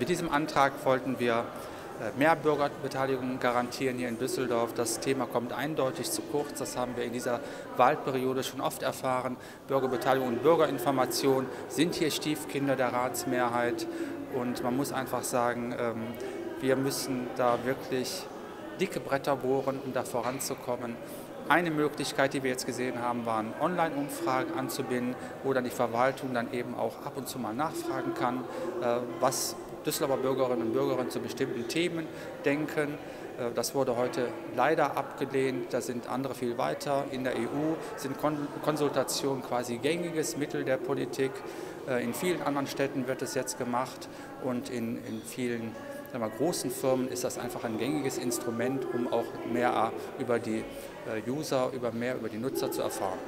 Mit diesem Antrag wollten wir äh, mehr Bürgerbeteiligung garantieren hier in Düsseldorf. Das Thema kommt eindeutig zu kurz. Das haben wir in dieser Wahlperiode schon oft erfahren. Bürgerbeteiligung und Bürgerinformation sind hier Stiefkinder der Ratsmehrheit. Und man muss einfach sagen, ähm, wir müssen da wirklich dicke Bretter bohren, um da voranzukommen. Eine Möglichkeit, die wir jetzt gesehen haben, waren Online-Umfragen anzubinden, wo dann die Verwaltung dann eben auch ab und zu mal nachfragen kann, äh, was Düsseldorfer Bürgerinnen und Bürger zu bestimmten Themen denken. Äh, das wurde heute leider abgelehnt. Da sind andere viel weiter. In der EU sind Konsultationen quasi gängiges Mittel der Politik. Äh, in vielen anderen Städten wird es jetzt gemacht und in, in vielen mal, großen Firmen ist das einfach ein gängiges Instrument, um auch mehr über die äh, User, über mehr über die Nutzer zu erfahren.